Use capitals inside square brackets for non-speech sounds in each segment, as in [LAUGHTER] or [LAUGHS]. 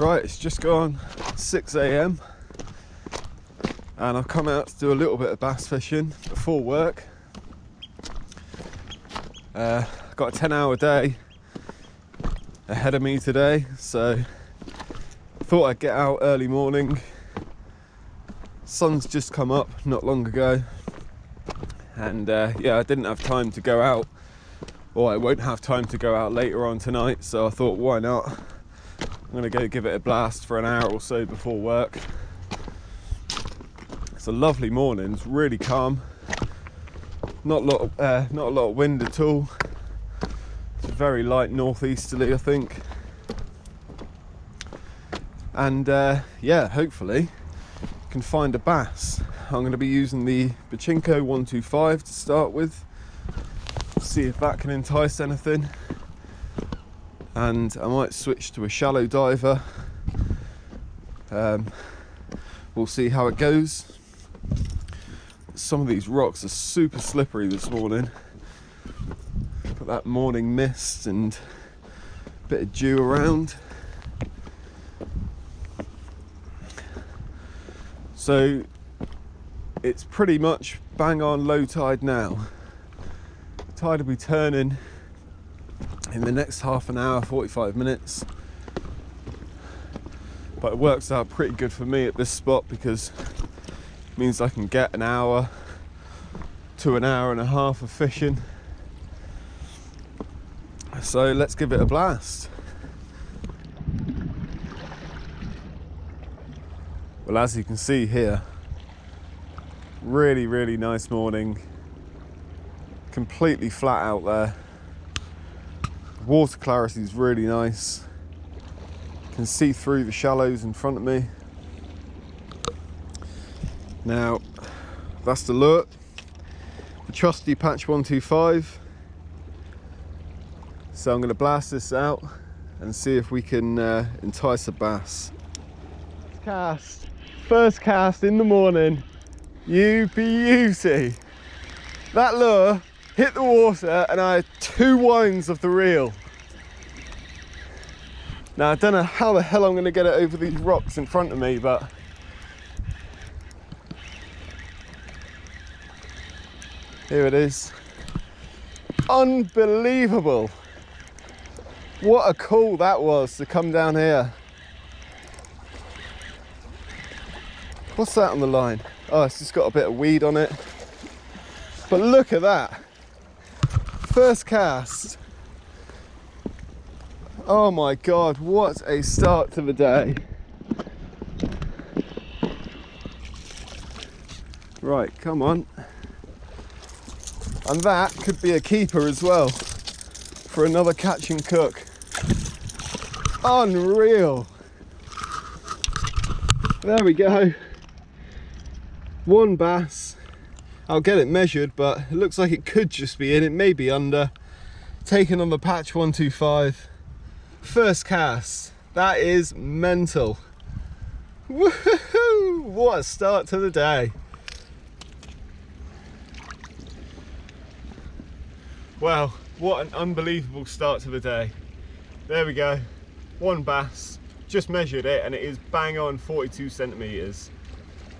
Right, it's just gone 6 a.m. and I've come out to do a little bit of bass fishing before work. Uh, got a 10 hour day ahead of me today, so thought I'd get out early morning. Sun's just come up not long ago, and uh, yeah, I didn't have time to go out, or I won't have time to go out later on tonight, so I thought, why not? I'm gonna go give it a blast for an hour or so before work. It's a lovely morning. It's really calm. Not a lot, of, uh, not a lot of wind at all. It's a very light northeasterly, I think. And uh, yeah, hopefully, can find a bass. I'm to be using the Patchinko 125 to start with. See if that can entice anything and I might switch to a shallow diver. Um, we'll see how it goes. Some of these rocks are super slippery this morning. Got that morning mist and a bit of dew around. So it's pretty much bang on low tide now. The tide will be turning in the next half an hour, 45 minutes. But it works out pretty good for me at this spot because it means I can get an hour to an hour and a half of fishing. So let's give it a blast. Well, as you can see here, really, really nice morning. Completely flat out there water clarity is really nice. can see through the shallows in front of me. Now, that's the lure. The trusty patch 125. So I'm going to blast this out and see if we can uh, entice a bass. Cast, first cast in the morning. You beauty. That lure hit the water and I had two winds of the reel. Now I don't know how the hell I'm going to get it over these rocks in front of me, but here it is. Unbelievable. What a call that was to come down here. What's that on the line? Oh, it's just got a bit of weed on it. But look at that first cast. Oh my God, what a start to the day. Right, come on. And that could be a keeper as well for another catch and cook. Unreal. There we go. One bass I'll get it measured, but it looks like it could just be in. It may be under. Taken on the patch 125. First cast. That is mental. Woohoo! What a start to the day. Well, what an unbelievable start to the day. There we go. One bass. Just measured it and it is bang on 42 centimeters.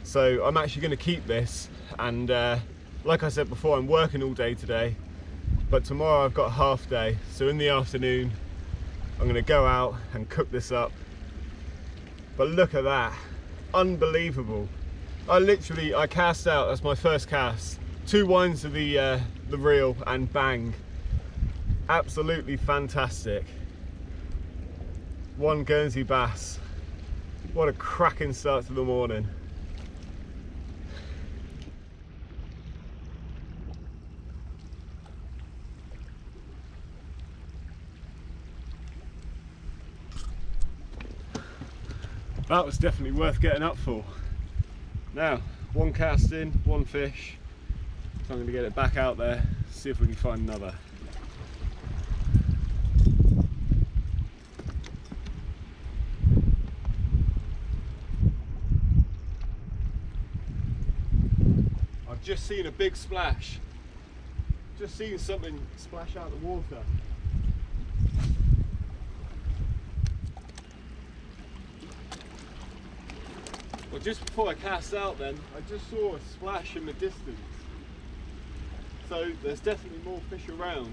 So I'm actually going to keep this and uh, like I said before I'm working all day today but tomorrow I've got half day. So in the afternoon I'm going to go out and cook this up. But look at that. Unbelievable. I literally I cast out that's my first cast. Two winds of the uh, the reel and bang. Absolutely fantastic. One Guernsey bass. What a cracking start to the morning that was definitely worth getting up for. Now, one cast in, one fish. So I'm going to get it back out there, see if we can find another. I've just seen a big splash. Just seen something splash out of the water. Well, just before I cast out then, I just saw a splash in the distance. So there's definitely more fish around.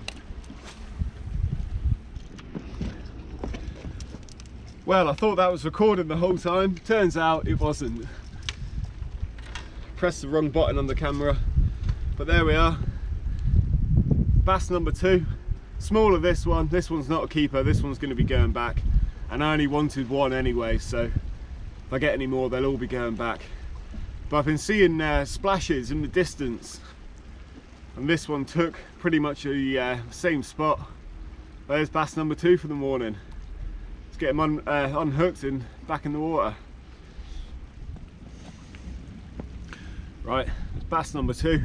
Well, I thought that was recording the whole time. Turns out it wasn't. Pressed the wrong button on the camera. But there we are. Bass number two. Smaller this one. This one's not a keeper. This one's going to be going back. And I only wanted one anyway, so if I get any more, they'll all be going back. But I've been seeing uh, splashes in the distance. And this one took pretty much the uh, same spot. There's bass number two for the morning. Let's get him un, uh, unhooked and back in the water. Right, bass number two.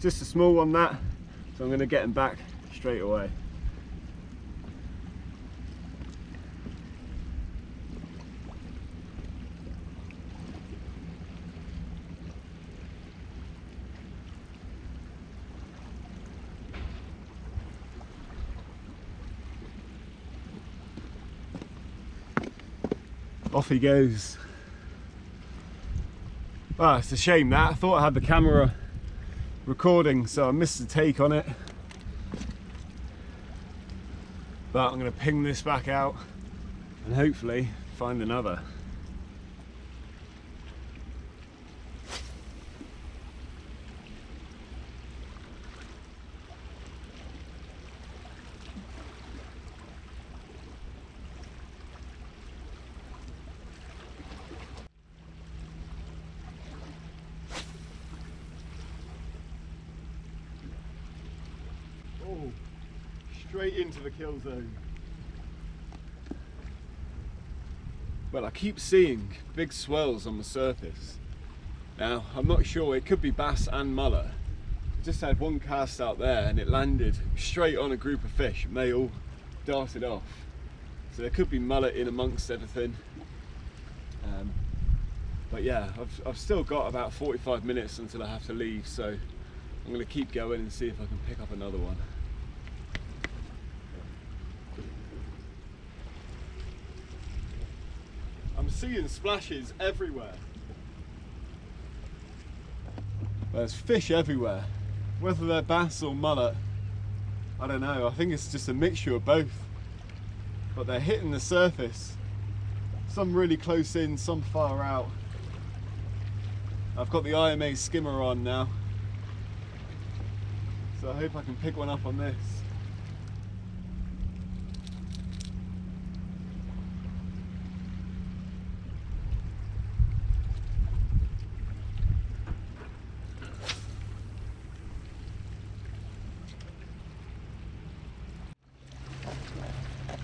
Just a small one that, so I'm going to get him back straight away. Off he goes. Ah, it's a shame that. I thought I had the camera recording, so I missed the take on it. But I'm going to ping this back out and hopefully find another. Oh, into the kill zone. Well, I keep seeing big swells on the surface. Now, I'm not sure, it could be bass and mullet. Just had one cast out there and it landed straight on a group of fish and they all darted off. So there could be mullet in amongst everything. Um, but yeah, I've, I've still got about 45 minutes until I have to leave, so I'm going to keep going and see if I can pick up another one. I'm seeing splashes everywhere. There's fish everywhere. Whether they're bass or mullet, I don't know. I think it's just a mixture of both. But they're hitting the surface. Some really close in, some far out. I've got the IMA skimmer on now. So I hope I can pick one up on this.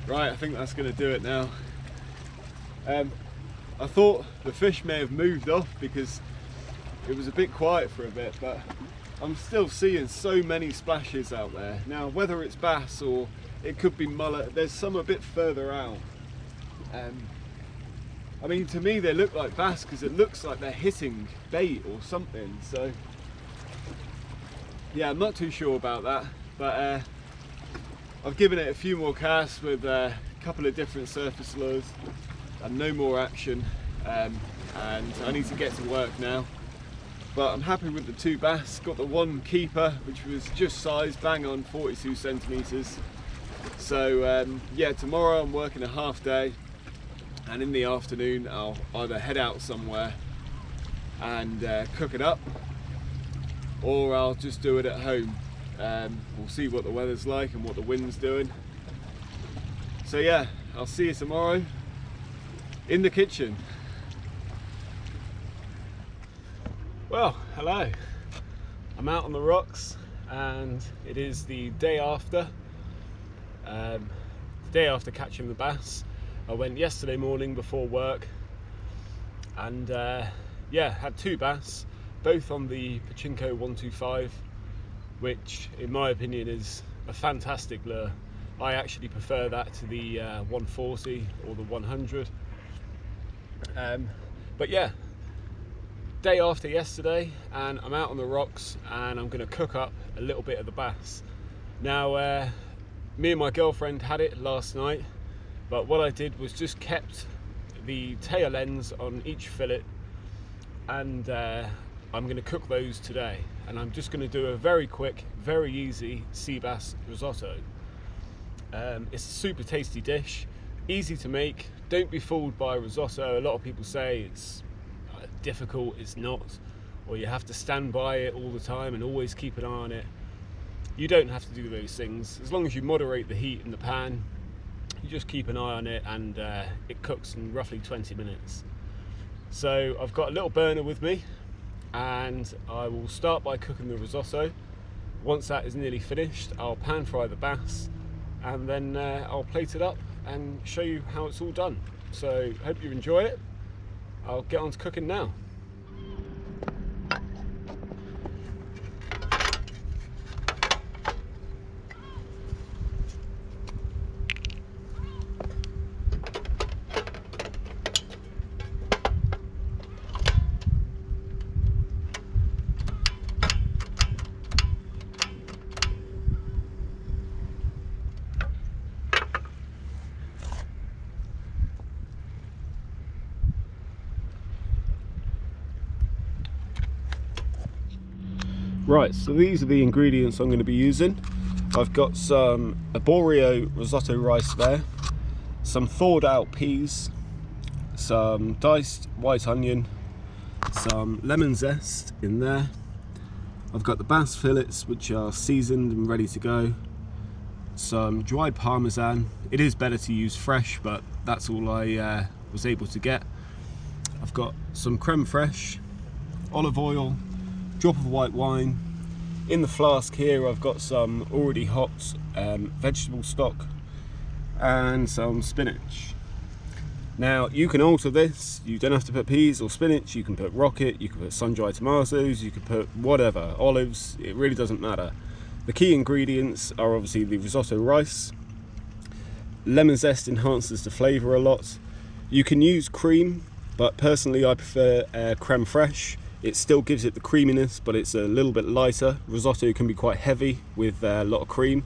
Right, I think that's going to do it now. Um, I thought the fish may have moved off because it was a bit quiet for a bit, but I'm still seeing so many splashes out there. Now, whether it's bass or it could be mullet, there's some a bit further out. Um, I mean, to me, they look like bass because it looks like they're hitting bait or something. So, yeah, I'm not too sure about that, but uh, I've given it a few more casts with a couple of different surface lures and no more action um, and I need to get to work now. But I'm happy with the two bass. Got the one keeper which was just size bang on 42 centimeters. So um, yeah tomorrow I'm working a half day and in the afternoon I'll either head out somewhere and uh, cook it up or I'll just do it at home um, we'll see what the weather's like and what the wind's doing. So yeah, I'll see you tomorrow in the kitchen. Well, hello. I'm out on the rocks and it is the day after. Um, the day after catching the bass. I went yesterday morning before work and uh, yeah, had two bass, both on the Patchinko 125 which in my opinion is a fantastic lure. I actually prefer that to the uh, 140 or the 100. Um, but yeah, day after yesterday and I'm out on the rocks and I'm to cook up a little bit of the bass. Now, uh, me and my girlfriend had it last night, but what I did was just kept the tail ends on each fillet and uh, I'm going to cook those today. And I'm just going to do a very quick, very easy sea bass risotto. Um, it's a super tasty dish, easy to make. Don't be fooled by risotto. A lot of people say it's uh, difficult, it's not, or you have to stand by it all the time and always keep an eye on it. You don't have to do those things. As long as you moderate the heat in the pan, you just keep an eye on it and uh, it cooks in roughly 20 minutes. So I've got a little burner with me and I will start by cooking the risotto. Once that is nearly finished, I'll pan fry the bass and then uh, I'll plate it up and show you how it's all done. So hope you enjoy it. I'll get on to cooking now. Right, so these are the ingredients I'm going to be using. I've got some arborio risotto rice there, some thawed out peas, some diced white onion, some lemon zest in there. I've got the bass fillets which are seasoned and ready to go. Some dried parmesan. It is better to use fresh, but that's all I uh, was able to get. I've got some creme fraiche, olive oil, drop of white wine. In the flask here I've got some already hot um, vegetable stock and some spinach. Now you can alter this, you don't have to put peas or spinach, you can put rocket, you can put sun-dried tomatoes, you can put whatever, olives, it really doesn't matter. The key ingredients are obviously the risotto rice, lemon zest enhances the flavour a lot. You can use cream, but personally I prefer uh, creme fraiche it still gives it the creaminess, but it's a little bit lighter. Risotto can be quite heavy with uh, a lot of cream.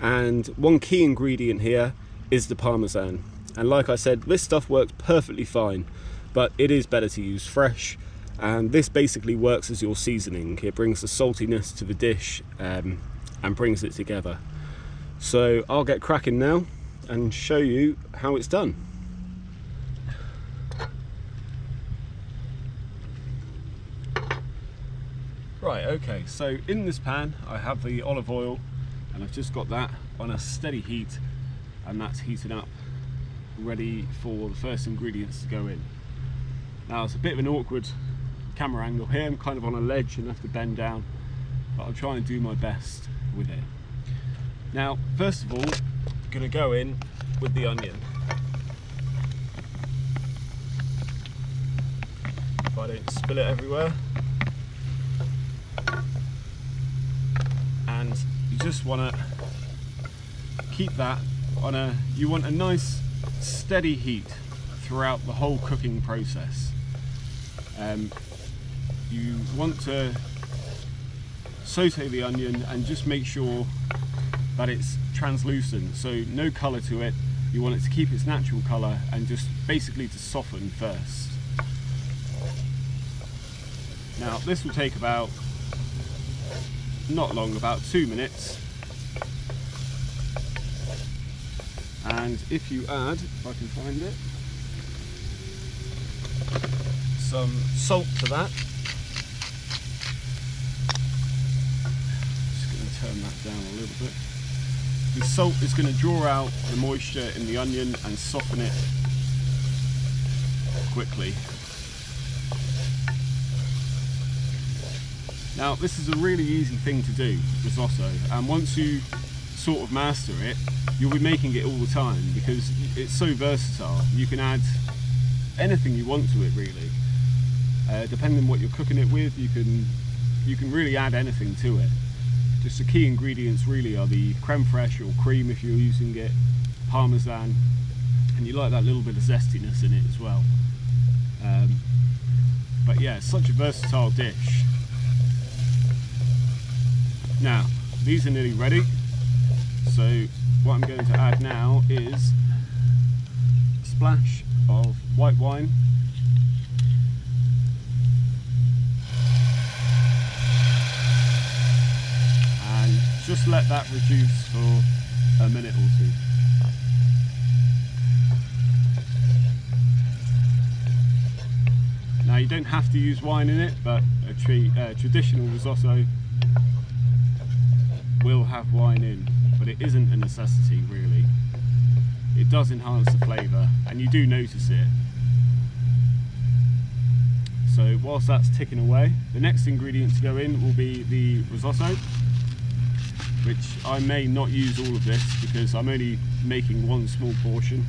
And one key ingredient here is the Parmesan. And like I said, this stuff works perfectly fine, but it is better to use fresh. And this basically works as your seasoning. It brings the saltiness to the dish um, and brings it together. So I'll get cracking now and show you how it's done. Right, okay, so in this pan I have the olive oil and I've just got that on a steady heat and that's heating up ready for the first ingredients to go in. Now it's a bit of an awkward camera angle here, I'm kind of on a ledge and have to bend down but I'll try and do my best with it. Now first of all, I'm going to go in with the onion. If I don't spill it everywhere. You just want to keep that on a you want a nice steady heat throughout the whole cooking process. Um, you want to saute the onion and just make sure that it's translucent so no color to it. You want it to keep its natural color and just basically to soften first. Now this will take about not long, about two minutes. And if you add, if I can find it, some salt to that. Just going to turn that down a little bit. The salt is going to draw out the moisture in the onion and soften it quickly. Now this is a really easy thing to do, risotto, and once you sort of master it, you'll be making it all the time because it's so versatile. You can add anything you want to it really. Uh, depending on what you're cooking it with, you can you can really add anything to it. Just the key ingredients really are the creme fraiche or cream if you're using it, parmesan, and you like that little bit of zestiness in it as well. Um, but yeah, it's such a versatile dish. Now, these are nearly ready. So what I'm going to add now is a splash of white wine. And just let that reduce for a minute or two. Now you don't have to use wine in it, but a, tree, a uh, traditional risotto will have wine in, but it isn't a necessity really. It does enhance the flavour, and you do notice it. So whilst that's ticking away, the next ingredient to go in will be the risotto, which I may not use all of this because I'm only making one small portion.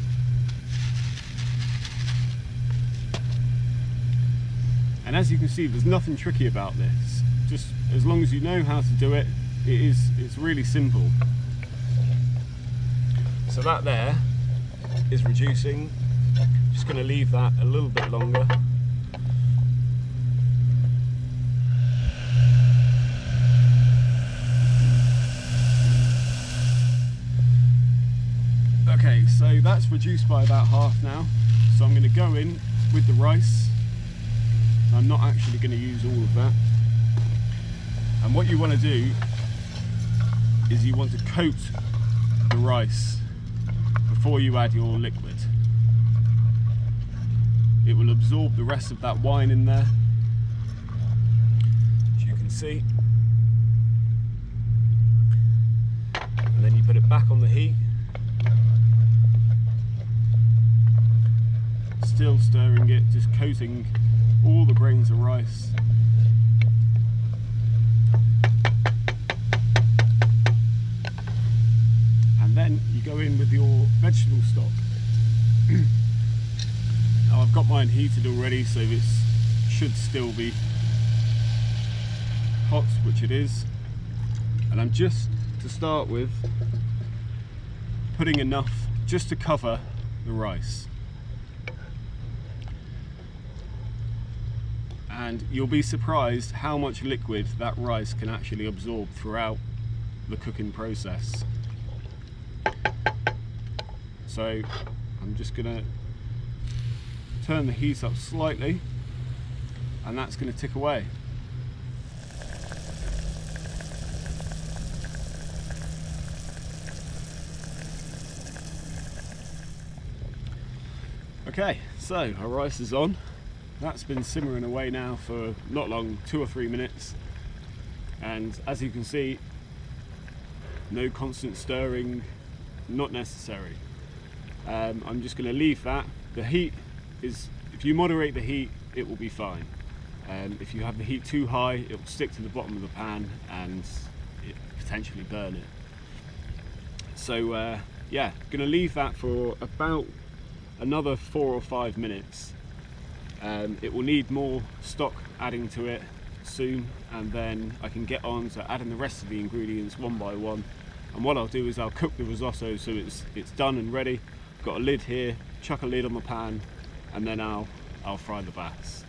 And as you can see, there's nothing tricky about this. Just as long as you know how to do it, it is it's really simple. So that there is reducing. Just going to leave that a little bit longer. Okay, so that's reduced by about half now. So I'm going to go in with the rice. I'm not actually going to use all of that. And what you want to do is you want to coat the rice before you add your liquid. It will absorb the rest of that wine in there, as you can see. And then you put it back on the heat. Still stirring it, just coating all the grains of rice. Vegetable stock. [CLEARS THROAT] now I've got mine heated already so this should still be hot, which it is. And I'm just, to start with, putting enough just to cover the rice. and you'll be surprised how much liquid that rice can actually absorb throughout the cooking process. So I'm just gonna turn the heat up slightly and that's gonna tick away. Okay, so our rice is on. That's been simmering away now for not long, two or three minutes. And as you can see, no constant stirring, not necessary. Um, I'm just going to leave that. The heat is, if you moderate the heat, it will be fine. Um, if you have the heat too high, it will stick to the bottom of the pan and potentially burn it. So uh, yeah, going to leave that for about another four or five minutes um, it will need more stock adding to it soon and then I can get on to adding the rest of the ingredients one by one and what I'll do is I'll cook the risotto so it's it's done and ready got a lid here chuck a lid on the pan and then I'll I'll fry the bass.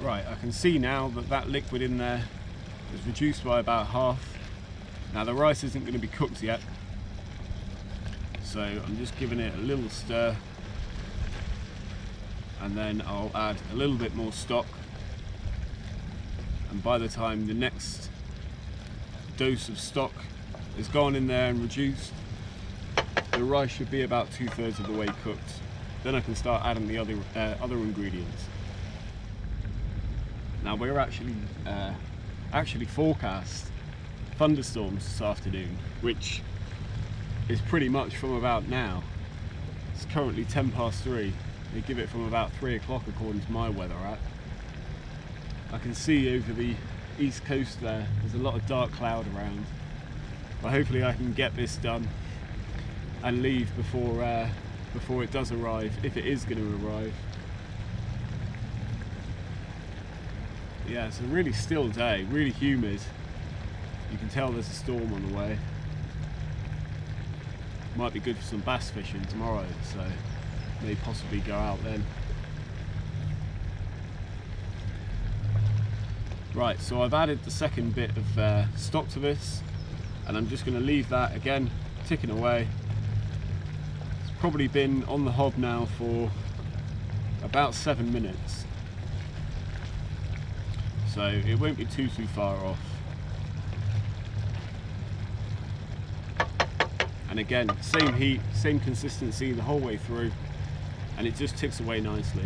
Right I can see now that that liquid in there is reduced by about half. Now the rice isn't going to be cooked yet, so I'm just giving it a little stir and then I'll add a little bit more stock and by the time the next dose of stock is gone in there and reduced the rice should be about two-thirds of the way cooked then I can start adding the other uh, other ingredients now we're actually uh, actually forecast thunderstorms this afternoon, which is pretty much from about now. It's currently 10 past 3. They give it from about 3 o'clock according to my weather app. I can see over the east coast there, there's a lot of dark cloud around. But hopefully I can get this done and leave before, uh, before it does arrive, if it is going to arrive. Yeah, it's a really still day, really humid. You can tell there's a storm on the way. Might be good for some bass fishing tomorrow, so may possibly go out then. Right, so I've added the second bit of uh, stock to this, and I'm just going to leave that again ticking away. It's probably been on the hob now for about seven minutes. So it won't be too too far off. And again, same heat, same consistency the whole way through, and it just ticks away nicely.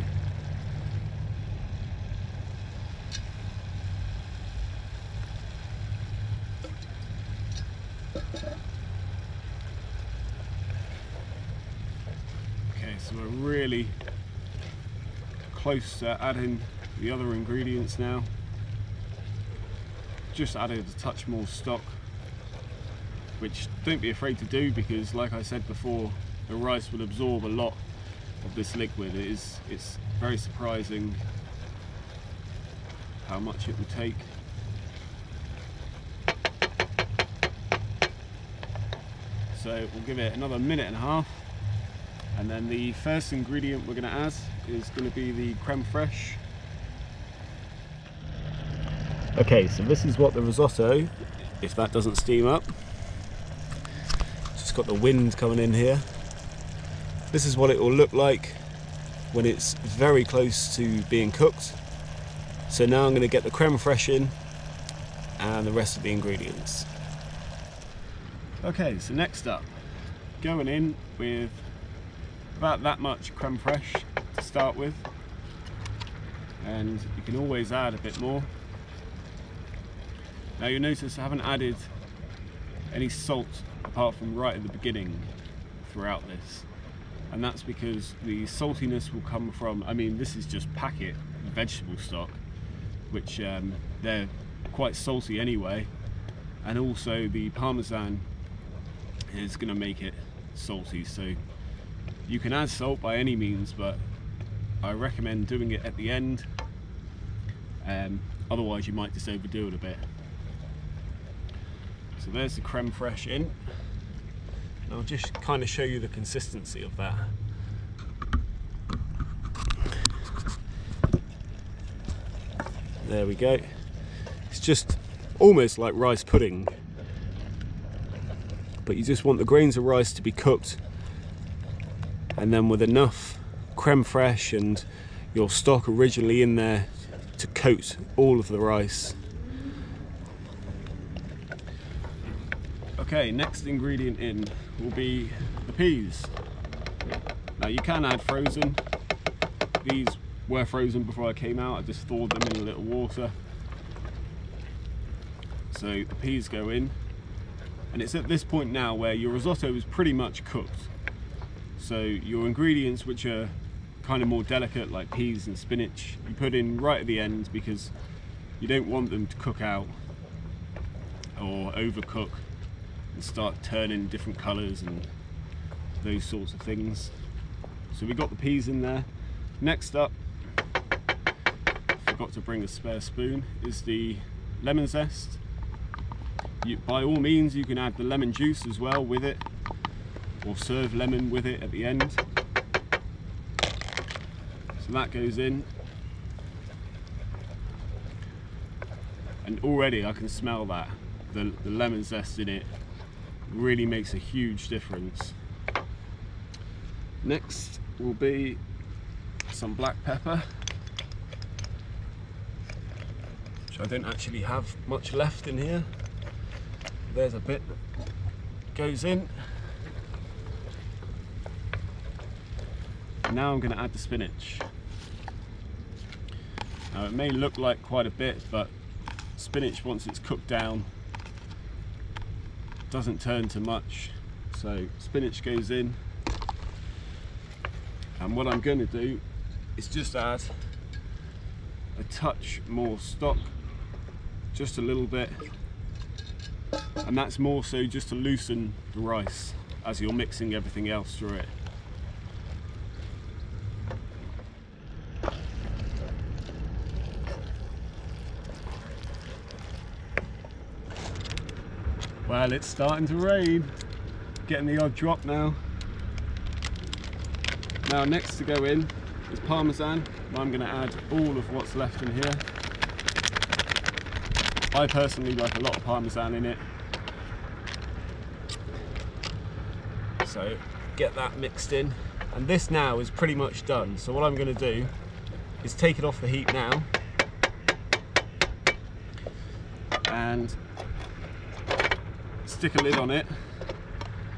Okay, so we're really close to adding the other ingredients now. Just added a touch more stock, which don't be afraid to do because like I said before, the rice will absorb a lot of this liquid. It is, it's very surprising how much it will take. So we'll give it another minute and a half and then the first ingredient we're going to add is going to be the creme fraiche. Okay, so this is what the risotto, if that doesn't steam up, just got the wind coming in here. This is what it will look like when it's very close to being cooked. So now I'm going to get the creme fraiche in and the rest of the ingredients. Okay, so next up, going in with about that much creme fraiche start with. And you can always add a bit more. Now you'll notice I haven't added any salt apart from right at the beginning throughout this. And that's because the saltiness will come from I mean this is just packet vegetable stock which um, they're quite salty anyway. And also the parmesan is going to make it salty. So you can add salt by any means, but I recommend doing it at the end. Um, otherwise, you might just overdo it a bit. So there's the creme fraiche in. And I'll just kind of show you the consistency of that. There we go. It's just almost like rice pudding. But you just want the grains of rice to be cooked and then with enough creme fraiche and your stock originally in there to coat all of the rice. Okay, next ingredient in will be the peas. Now you can add frozen. These were frozen before I came out. I just thawed them in a little water. So the peas go in. And it's at this point now where your risotto is pretty much cooked. So your ingredients, which are kind of more delicate, like peas and spinach, you put in right at the end because you don't want them to cook out or overcook and start turning different colors and those sorts of things. So we got the peas in there. Next up, forgot to bring a spare spoon, is the lemon zest. You, by all means, you can add the lemon juice as well with it or serve lemon with it at the end. So that goes in. And already I can smell that. The, the lemon zest in it really makes a huge difference. Next will be some black pepper. Which I don't actually have much left in here. There's a bit that goes in. Now I'm going to add the spinach. Now it may look like quite a bit, but spinach once it's cooked down doesn't turn to much. So spinach goes in. And what I'm going to do is just add a touch more stock, just a little bit. And that's more so just to loosen the rice as you're mixing everything else through it. Well, it's starting to rain. Getting the odd drop now. Now, next to go in is Parmesan. I'm going to add all of what's left in here. I personally like a lot of Parmesan in it. So, get that mixed in. And this now is pretty much done. So what I'm gonna do is take it off the heat now. And stick a lid on it.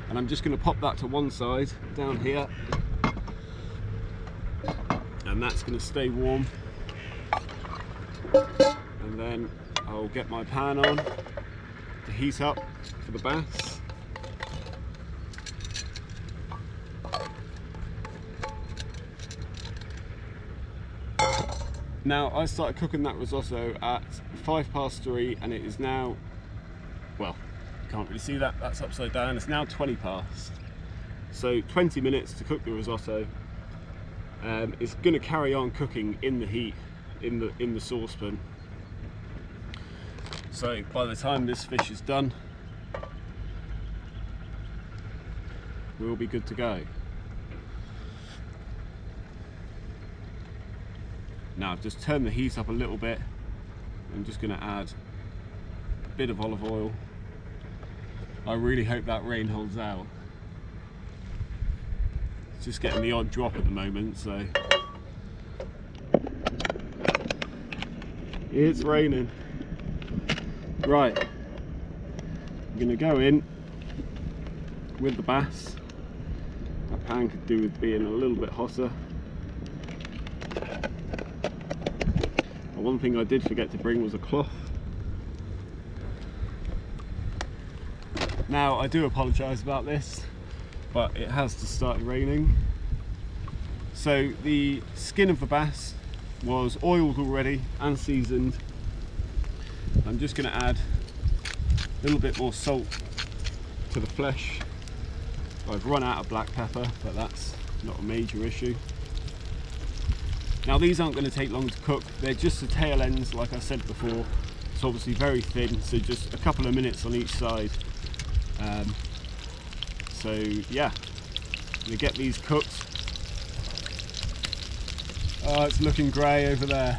And I'm just gonna pop that to one side down here. And that's gonna stay warm. And then I'll get my pan on to heat up for the bass. Now I started cooking that risotto at five past three and it is now, can't really see that, that's upside down. It's now 20 past. So 20 minutes to cook the risotto. Um, it's going to carry on cooking in the heat in the in the saucepan. So by the time this fish is done, we'll be good to go. Now I've just turned the heat up a little bit. I'm just going to add a bit of olive oil. I really hope that rain holds out. It's just getting the odd drop at the moment, so. It's raining. Right, I'm to go in with the bass. That pan could do with being a little bit hotter. one thing I did forget to bring was a cloth. Now I do apologise about this, but it has to start raining. So the skin of the bass was oiled already and seasoned. I'm just going to add a little bit more salt to the flesh. I've run out of black pepper, but that's not a major issue. Now these aren't going to take long to cook, they're just the tail ends like I said before. It's obviously very thin, so just a couple of minutes on each side. Um, so yeah, we get these cooked. Oh, it's looking grey over there.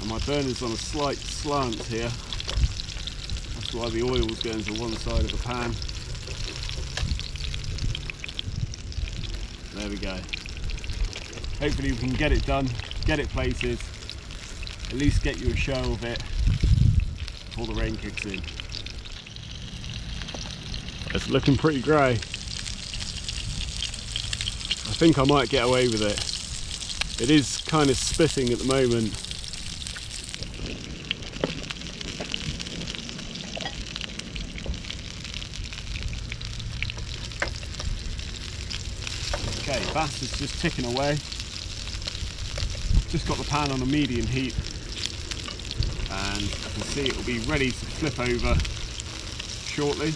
And my burner's on a slight slant here. That's why the oil's going to one side of the pan. There we go. Hopefully we can get it done, get it plated, at least get you a show of it before the rain kicks in. It's looking pretty grey. I think I might get away with it. It is kind of spitting at the moment. Okay, bass is just ticking away. Just got the pan on a medium heat and I can see it will be ready to flip over shortly.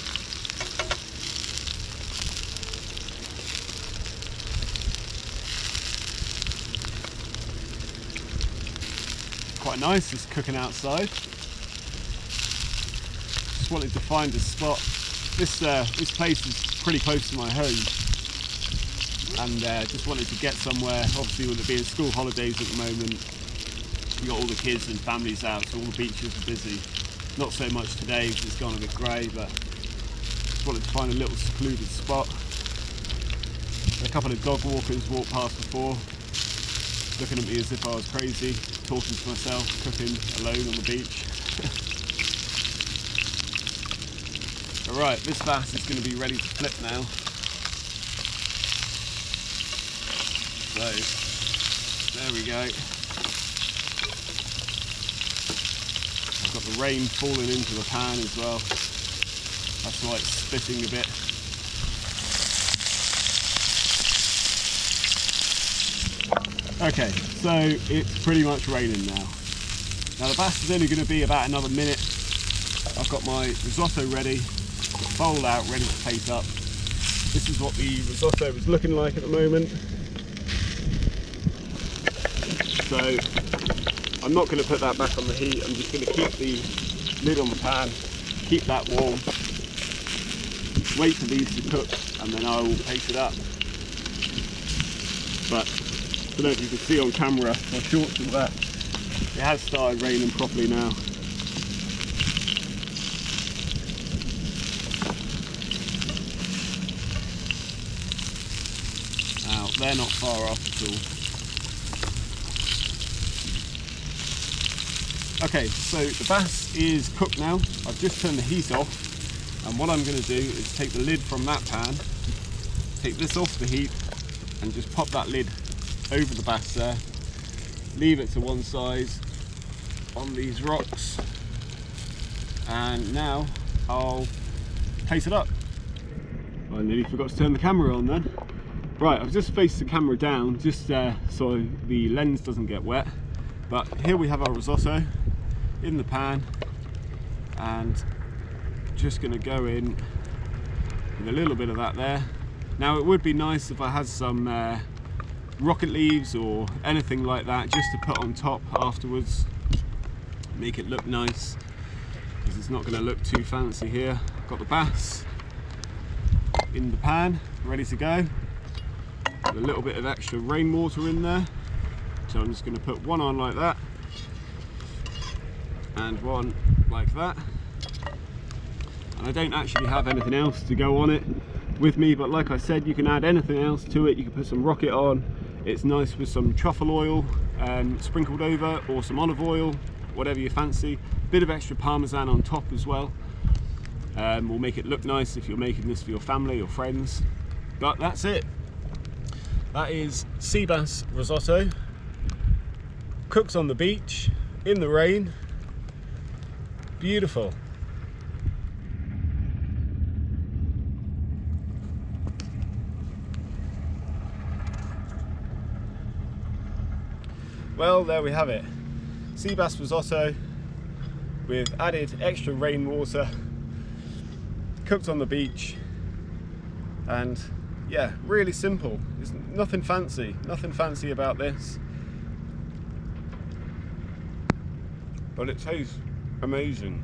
Quite nice, just cooking outside. Just wanted to find a spot. This uh, this place is pretty close to my home and uh, just wanted to get somewhere. Obviously, with it being school holidays at the moment, we got all the kids and families out, so all the beaches are busy. Not so much today because it's gone a bit grey, but just wanted to find a little secluded spot. A couple of dog walkers walked past before, looking at me as if I was crazy, talking to myself, cooking alone on the beach. [LAUGHS] Alright, this bass is going to be ready to flip now. So, there we go. I've got the rain falling into the pan as well. That's why it's spitting a bit. Okay, so it's pretty much raining now. Now the bass is only going to be about another minute. I've got my risotto ready, bowl out, ready to plate up. This is what the risotto is looking like at the moment. So I'm not going to put that back on the heat. I'm just going to keep the lid on the pan, keep that warm, wait for these to cook, and then I will paste it up. But I don't know if you can see on camera, my shorts and that, it has started raining properly now. Now, they're not far off at all. Okay, so the bass is cooked now. I've just turned the heat off and what I'm going to do is take the lid from that pan, take this off the heat and just pop that lid over the bass there, leave it to one side on these rocks and now I'll place it up. I nearly forgot to turn the camera on then. Right, I've just faced the camera down just uh, so the lens doesn't get wet. But here we have our risotto in the pan and just going to go in with a little bit of that there. Now it would be nice if I had some uh, rocket leaves or anything like that just to put on top afterwards. Make it look nice because it's not going to look too fancy here. Got the bass in the pan, ready to go. With a little bit of extra rainwater in there. So I'm just going to put one on like that and one like that. And I don't actually have anything else to go on it with me but like I said you can add anything else to it. You can put some rocket on. It's nice with some truffle oil um, sprinkled over or some olive oil whatever you fancy. Bit of extra parmesan on top as well. Um, will make it look nice if you're making this for your family or friends. But that's it. That is sea bass risotto. Cooked on the beach in the rain beautiful Well, there we have it. Sea bass risotto with added extra rainwater, cooked on the beach, and yeah, really simple. There's nothing fancy, nothing fancy about this. But it tastes amazing.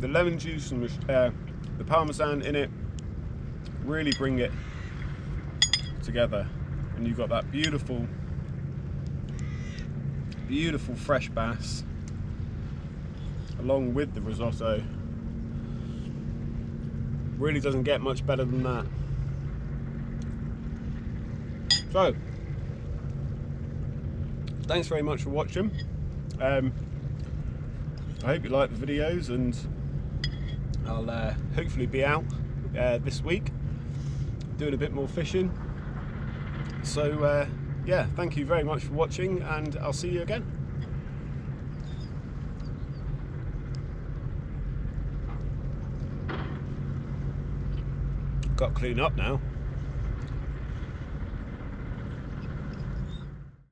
The lemon juice and the, uh, the parmesan in it really bring it together. And you've got that beautiful beautiful fresh bass along with the risotto really doesn't get much better than that so thanks very much for watching um, I hope you like the videos and I'll uh, hopefully be out uh, this week doing a bit more fishing so uh, yeah, thank you very much for watching and I'll see you again. Got clean up now.